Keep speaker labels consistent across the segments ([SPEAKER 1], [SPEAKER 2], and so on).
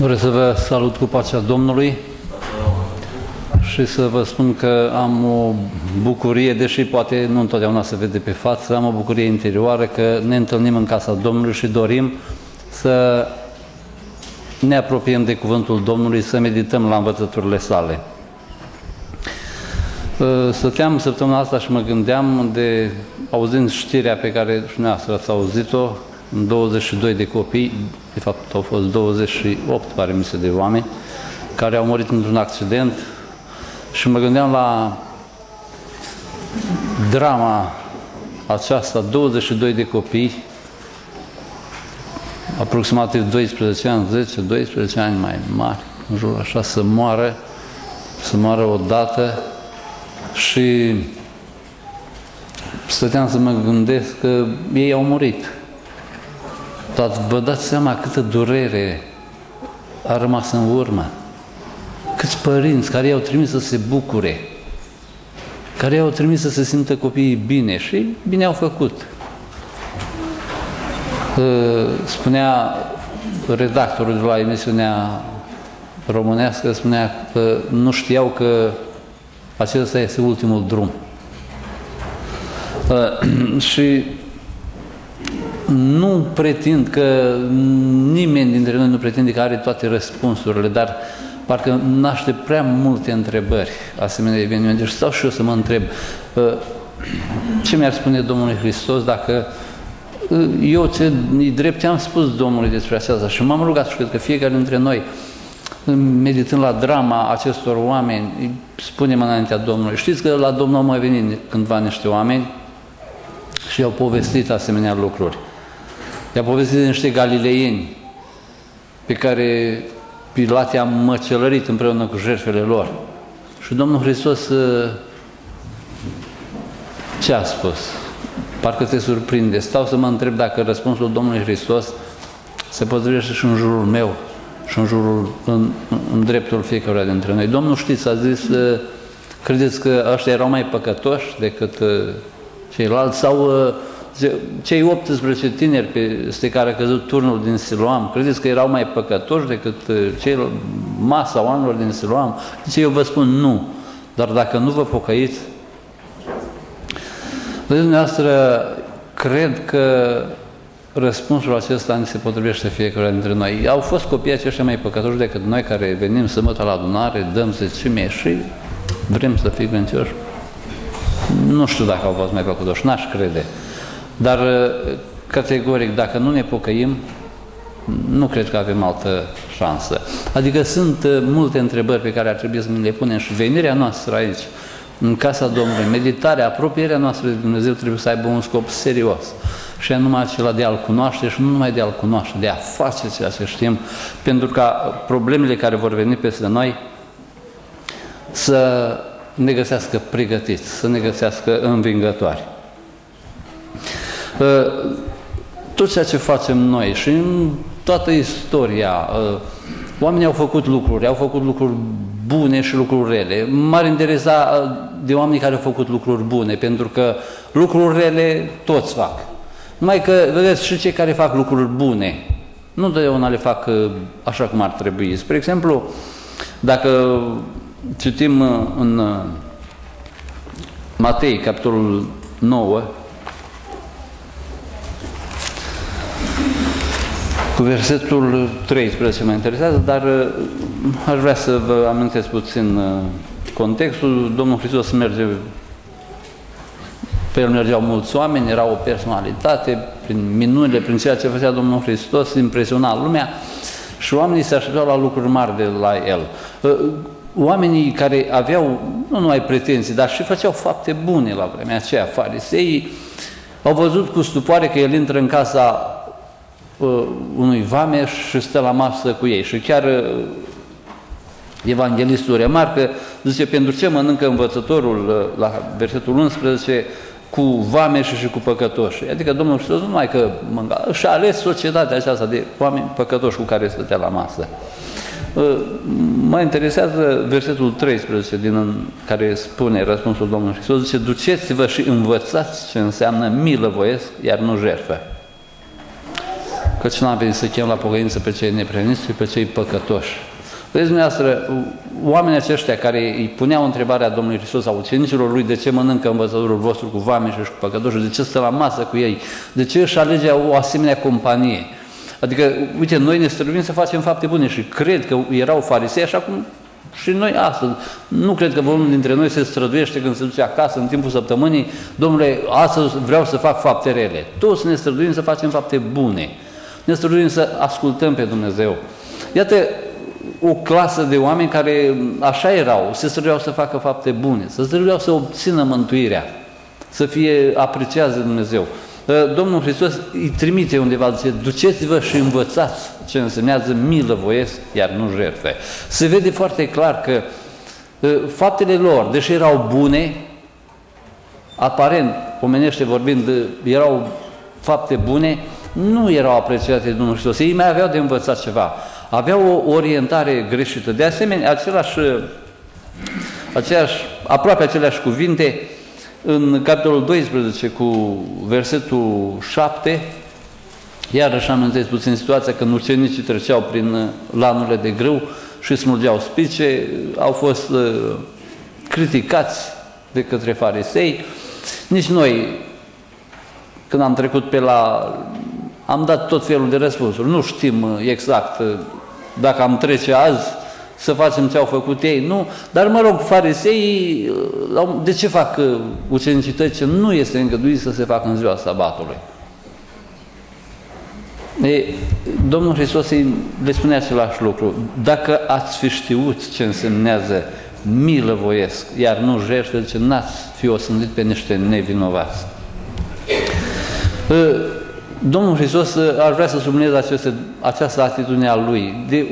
[SPEAKER 1] Vreau să vă salut cu pacea Domnului și să vă spun că am o bucurie, deși poate nu întotdeauna se vede pe față, am o bucurie interioară că ne întâlnim în casa Domnului și dorim să ne apropiem de Cuvântul Domnului, să medităm la învățăturile sale. Stăteam săptămâna asta și mă gândeam de, auzind știrea pe care și dumneavoastră ați auzit-o, 22 de copii, de fapt au fost 28, pare mi se, de oameni, care au murit într-un accident și mă gândeam la drama aceasta, 22 de copii, aproximativ 12 ani, 10-12 ani mai mari, în jur așa, să moară, să moară odată și stăteam să mă gândesc că ei au murit. Dar vă dați seama câtă durere a rămas în urmă. Câți părinți care i-au trimis să se bucure, care i-au trimis să se simtă copiii bine și bine au făcut. Spunea redactorul de la emisiunea românească, spunea că nu știau că acesta este ultimul drum. Și nu pretind că nimeni dintre noi nu pretinde că are toate răspunsurile, dar parcă naște prea multe întrebări asemenea evenimente și stau și eu să mă întreb ce mi-ar spune Domnul Hristos dacă eu ce drept am spus Domnului despre aceasta și m-am rugat și cred că fiecare dintre noi meditând la drama acestor oameni, spunem înaintea Domnului. Știți că la Domnul au mai venit cândva niște oameni și au povestit asemenea lucruri. I-a povestit de niște galileieni pe care Pilat i-a măcelărit împreună cu jertfele lor. Și Domnul Hristos ă, ce a spus? Parcă te surprinde. Stau să mă întreb dacă răspunsul Domnului Hristos se potrivește și în jurul meu și în jurul, în, în dreptul fiecăruia dintre noi. Domnul știți, a zis, ă, credeți că ăștia erau mai păcătoși decât ă, ceilalți sau cei 18 tineri peste care a căzut turnul din Siloam, credeți că erau mai păcătoși decât uh, cei masa oamenilor din Siloam? Deci eu vă spun nu. Dar dacă nu vă pocăiți, vedeți dumneavoastră, cred că răspunsul acesta ni se potrivește fiecare dintre noi. Au fost copii aceștia mai păcătoși decât noi care venim sămătă la adunare, dăm zecime și vrem să fim credincioși. Nu știu dacă au fost mai păcătoși, n-aș crede. Dar uh, categoric, dacă nu ne pocăim, nu cred că avem altă șansă. Adică sunt uh, multe întrebări pe care ar trebui să ne le punem și venirea noastră aici, în casa Domnului, meditarea, apropierea noastră de Dumnezeu trebuie să aibă un scop serios. Și anume acela de a-L cunoaște și nu numai de a-L cunoaște, de a face ceea ce știm, pentru ca problemele care vor veni peste noi să ne găsească pregătiți, să ne găsească învingători. Ă, tot ceea ce facem noi și în toată istoria, ă, oamenii au făcut lucruri, au făcut lucruri bune și lucruri rele. M-ar interesa ă, de oamenii care au făcut lucruri bune, pentru că lucruri rele toți fac. Numai că, vedeți, și cei care fac lucruri bune, nu întotdeauna le fac așa cum ar trebui. Spre exemplu, dacă citim în Matei, capitolul 9, Cu versetul 13 mă interesează, dar uh, aș vrea să vă amintesc puțin uh, contextul. Domnul Hristos merge, pe el mergeau mulți oameni, era o personalitate, prin minunile, prin ceea ce făcea Domnul Hristos, impresiona lumea și oamenii se așteptau la lucruri mari de la el. Uh, oamenii care aveau nu numai pretenții, dar și făceau fapte bune la vremea aceea, fariseii, au văzut cu stupoare că el intră în casa uh, unui vameș și stă la masă cu ei. Și chiar uh, evanghelistul remarcă, zice, pentru ce mănâncă învățătorul uh, la versetul 11 cu vameși și cu păcătoși. Adică Domnul Hristos nu numai că mânca, și-a ales societatea aceasta de oameni păcătoși cu care stătea la masă. Uh, mă interesează versetul 13 din care spune răspunsul Domnului Hristos, zice, duceți-vă și învățați ce înseamnă milă voiesc, iar nu jertfă. Căci n-am venit să chem la pocăință pe cei nepreniți, ci pe cei păcătoși. Vedeți dumneavoastră, oamenii aceștia care îi puneau întrebarea Domnului Hristos sau ucenicilor lui de ce mănâncă învățătorul vostru cu vame și cu păcătoși, de ce stă la masă cu ei, de ce își alege o asemenea companie. Adică, uite, noi ne străduim să facem fapte bune și cred că erau farisei așa cum și noi astăzi. Nu cred că unul dintre noi se străduiește când se duce acasă în timpul săptămânii, domnule, astăzi vreau să fac fapte rele. Toți ne străduim să facem fapte bune. Ne străduim să ascultăm pe Dumnezeu. Iată, o clasă de oameni care așa erau, se străduiau să facă fapte bune, se străduiau să obțină mântuirea, să fie apreciați de Dumnezeu. Ă, Domnul Hristos îi trimite undeva, zice, duceți-vă și învățați ce însemnează milă voiesc, iar nu jertfe. Se vede foarte clar că ă, faptele lor, deși erau bune, aparent, omenește vorbind, erau fapte bune, nu erau apreciate de Domnul Hristos. Ei mai aveau de învățat ceva aveau o orientare greșită. De asemenea, același, aceeași, aproape aceleași cuvinte în capitolul 12 cu versetul 7, iarăși am înțeles puțin situația când ucenicii treceau prin lanurile de grâu și smulgeau spice, au fost uh, criticați de către farisei. Nici noi, când am trecut pe la... am dat tot felul de răspunsuri. Nu știm uh, exact uh, dacă am trece azi, să facem ce au făcut ei, nu. Dar mă rog, farisei, de ce fac uh, ucenicii tăi ce nu este îngăduit să se facă în ziua sabatului? E, Domnul Hristos le spune același lucru. Dacă ați fi știut ce însemnează milă voiesc, iar nu jertfă, ce n-ați fi osândit pe niște nevinovați. Uh, Domnul Hristos ar vrea să sublinieze aceste, această atitudine a Lui, de,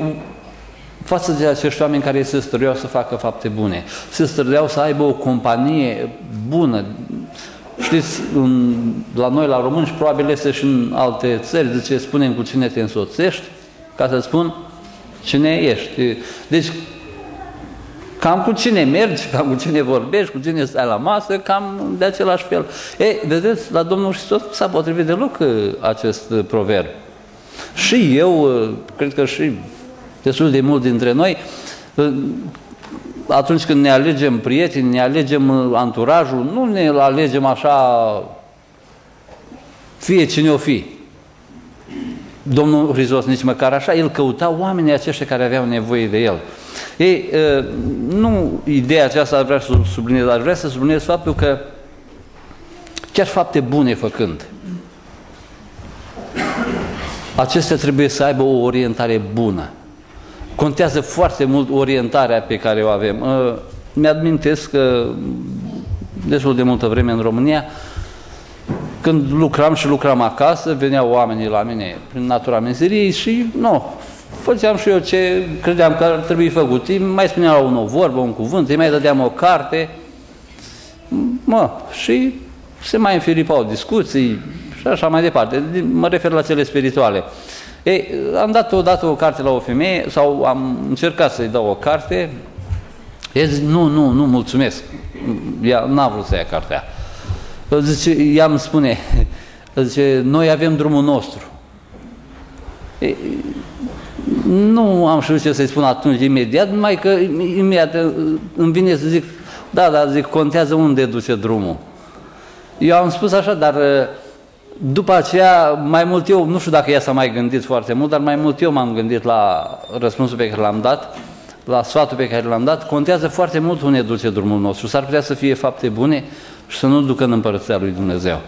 [SPEAKER 1] față de acești oameni care se străduiau să facă fapte bune, se străduiau să aibă o companie bună. Știți, în, la noi, la români și probabil este și în alte țări, de ce spunem cu cine te însoțești, ca să spun cine ești. Deci, Cam cu cine mergi, cam cu cine vorbești, cu cine stai la masă, cam de același fel. Ei, vedeți, la Domnul Hristos s-a potrivit deloc uh, acest uh, proverb. Și eu, uh, cred că și destul de mult dintre noi, atunci când ne alegem prieteni, ne alegem anturajul, nu ne alegem așa, fie cine o fi. Domnul Hristos nici măcar așa, el căuta oamenii aceștia care aveau nevoie de el. Ei, nu ideea aceasta ar vrea să subliniez, dar vrea să subliniez faptul că chiar fapte bune făcând, acestea trebuie să aibă o orientare bună. Contează foarte mult orientarea pe care o avem. Mi-admintesc că destul de multă vreme în România, când lucram și lucram acasă, veneau oamenii la mine prin natura meseriei și nu, făceam și eu ce credeam că ar trebui făcut. Îi mai spuneam la o vorbă, un cuvânt, îi mai dădeam o carte, mă, și se mai înfilipau discuții și așa mai departe. Mă refer la cele spirituale. Ei, am dat odată o carte la o femeie, sau am încercat să-i dau o carte, ea zice, nu, nu, nu, mulțumesc. Ea n-a vrut să ia cartea. Zice, ea îmi spune, zice, noi avem drumul nostru. Ei, nu am știut ce să-i spun atunci imediat, numai că imediat îmi vine să zic, da, da, zic, contează unde duce drumul. Eu am spus așa, dar după aceea, mai mult eu, nu știu dacă ea s-a mai gândit foarte mult, dar mai mult eu m-am gândit la răspunsul pe care l-am dat, la sfatul pe care l-am dat, contează foarte mult unde duce drumul nostru. S-ar putea să fie fapte bune și să nu ducă în împărăția lui Dumnezeu.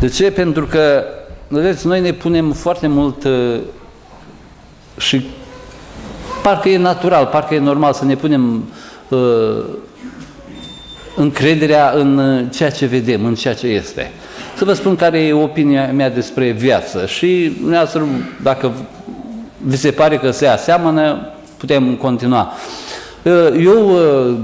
[SPEAKER 1] De ce? Pentru că, vedeți, noi ne punem foarte mult și parcă e natural, parcă e normal să ne punem uh, încrederea în uh, ceea ce vedem, în ceea ce este. Să vă spun care e opinia mea despre viață și dacă vi se pare că se aseamănă, putem continua. Uh, eu, uh,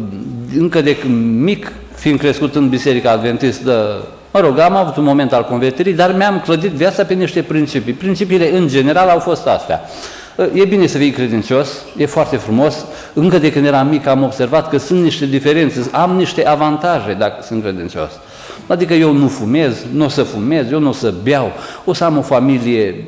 [SPEAKER 1] încă de mic, fiind crescut în Biserica Adventistă, mă rog, am avut un moment al convertirii, dar mi-am clădit viața pe niște principii. Principiile, în general, au fost astea. E bine să fii credincios, e foarte frumos. Încă de când eram mic am observat că sunt niște diferențe, am niște avantaje dacă sunt credincios. Adică eu nu fumez, nu o să fumez, eu nu o să beau, o să am o familie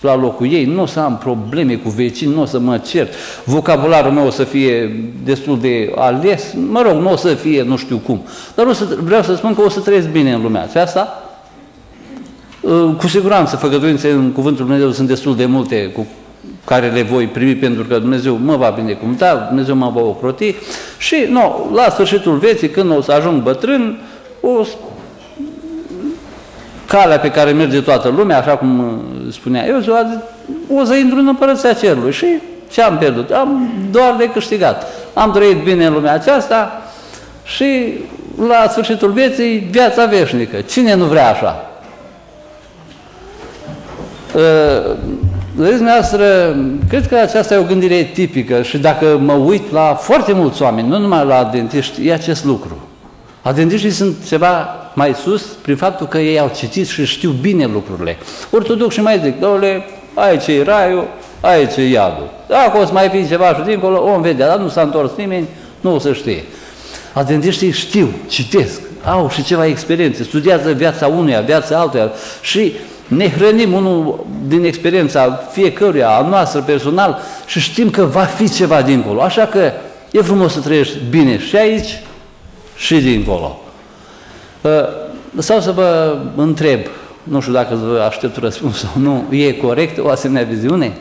[SPEAKER 1] la locul ei, nu o să am probleme cu vecini, nu o să mă cert, vocabularul meu o să fie destul de ales, mă rog, nu o să fie nu știu cum, dar o să, vreau să spun că o să trăiesc bine în lumea aceasta, uh, cu siguranță făgăduințe în Cuvântul Dumnezeu sunt destul de multe cu care le voi primi pentru că Dumnezeu mă va binecuvânta, Dumnezeu mă va ocroti și nu, la sfârșitul vieții, când o să ajung bătrân, o calea pe care merge toată lumea, așa cum uh, spunea eu, o să intru în împărăția cerului și ce am pierdut? Am doar de câștigat. Am trăit bine în lumea aceasta și la sfârșitul vieții, viața veșnică. Cine nu vrea așa? Uh, Vedeți, dumneavoastră, cred că aceasta e o gândire tipică și dacă mă uit la foarte mulți oameni, nu numai la dentiști, e acest lucru. Adventiștii sunt ceva mai sus prin faptul că ei au citit și știu bine lucrurile. Ortodoxi mai zic, doule, aici e raiul, aici e iadul. Dacă o să mai fie ceva și dincolo, om vedea, dar nu s-a întors nimeni, nu o să știe. Adventiștii știu, citesc, au și ceva experiențe, studiază viața unuia, viața altuia și ne hrănim unul din experiența fiecăruia, a noastră personal și știm că va fi ceva dincolo. Așa că e frumos să trăiești bine și aici și dincolo. Sau să vă întreb, nu știu dacă vă aștept răspuns sau nu, e corect o asemenea viziune?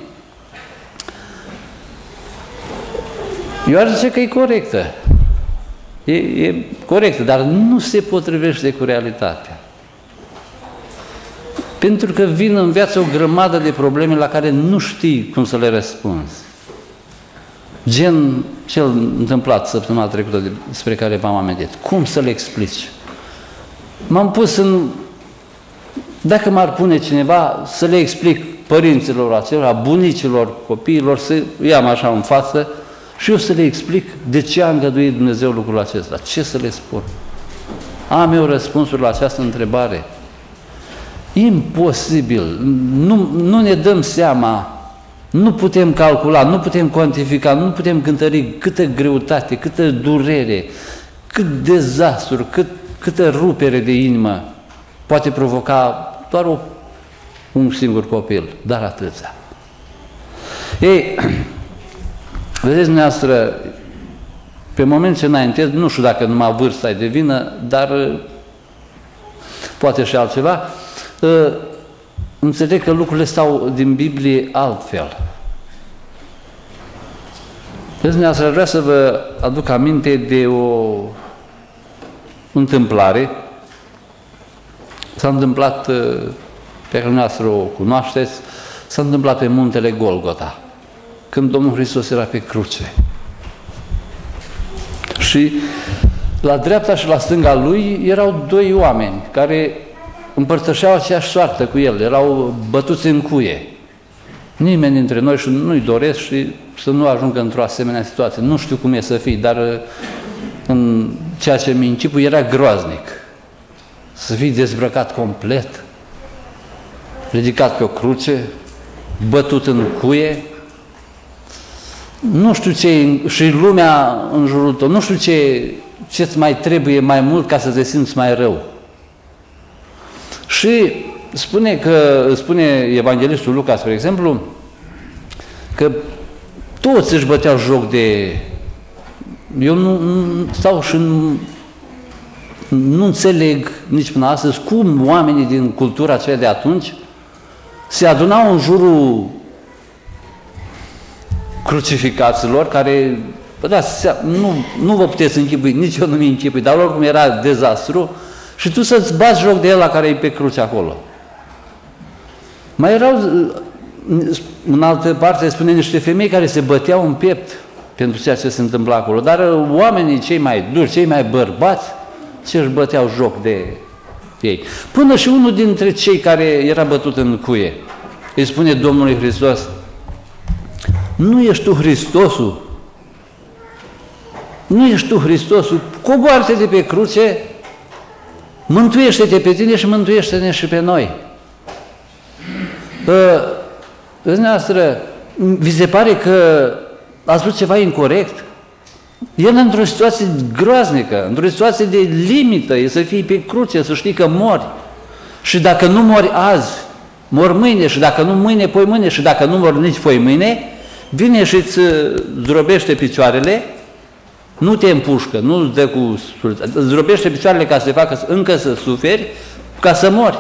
[SPEAKER 1] Eu aș zice că e corectă. E, e corectă, dar nu se potrivește cu realitatea. Pentru că vin în viață o grămadă de probleme la care nu știi cum să le răspunzi. Gen cel întâmplat săptămâna trecută despre care v-am amintit. Cum să le explici? M-am pus în... Dacă m-ar pune cineva să le explic părinților acelora, bunicilor, copiilor, să iau așa în față și eu să le explic de ce a îngăduit Dumnezeu lucrul acesta. Ce să le spun? Am eu răspunsuri la această întrebare. Imposibil. Nu, nu ne dăm seama nu putem calcula, nu putem cuantifica, nu putem cântări câtă greutate, câtă durere, cât dezastru, cât, câtă rupere de inimă poate provoca doar o, un singur copil, dar atâția. Ei, vedeți dumneavoastră, pe moment ce înainte, nu știu dacă numai vârsta e de vină, dar poate și altceva, înțeleg că lucrurile stau din Biblie altfel. Vezi, dumneavoastră, vrea să vă aduc aminte de o întâmplare. S-a întâmplat, uh, pe care dumneavoastră o cunoașteți, s-a întâmplat pe muntele Golgota, când Domnul Hristos era pe cruce. Și la dreapta și la stânga lui erau doi oameni care împărtășeau aceeași soartă cu el, erau bătuți în cuie. Nimeni dintre noi și nu-i doresc și să nu ajungă într-o asemenea situație. Nu știu cum e să fii, dar uh, în ceea ce mi încipul era groaznic. Să fii dezbrăcat complet, ridicat pe o cruce, bătut în cuie, nu știu ce, și lumea în jurul tău, nu știu ce ce-ți mai trebuie mai mult ca să te simți mai rău. Și spune că, spune evanghelistul Luca, spre exemplu, că toți își băteau joc de... Eu nu, nu stau și nu, nu înțeleg nici până astăzi cum oamenii din cultura aceea de atunci se adunau în jurul crucificaților care, bă, da, nu, nu vă puteți închipui, nici eu nu mi închipui, dar oricum era dezastru, și tu să-ți bați joc de el la care e pe cruce acolo. Mai erau, în altă parte, spune niște femei care se băteau în piept pentru ceea ce se întâmpla acolo, dar oamenii cei mai duri, cei mai bărbați, ce își băteau joc de ei. Până și unul dintre cei care era bătut în cuie, îi spune Domnului Hristos, nu ești tu Hristosul, nu ești tu Hristosul, coboarte de pe cruce Mântuiește-te pe tine și mântuiește-ne și pe noi. Dumneavoastră, vi se pare că ați spus ceva incorrect? El într-o situație groaznică, într-o situație de limită, e să fii pe cruce, să știi că mori. Și dacă nu mori azi, mor mâine și dacă nu mâine, poi mâine și dacă nu mor nici poi mâine, vine și îți zdrobește picioarele, nu te împușcă, nu îți dă cu îți zdrobește picioarele ca să te facă încă să suferi, ca să mori.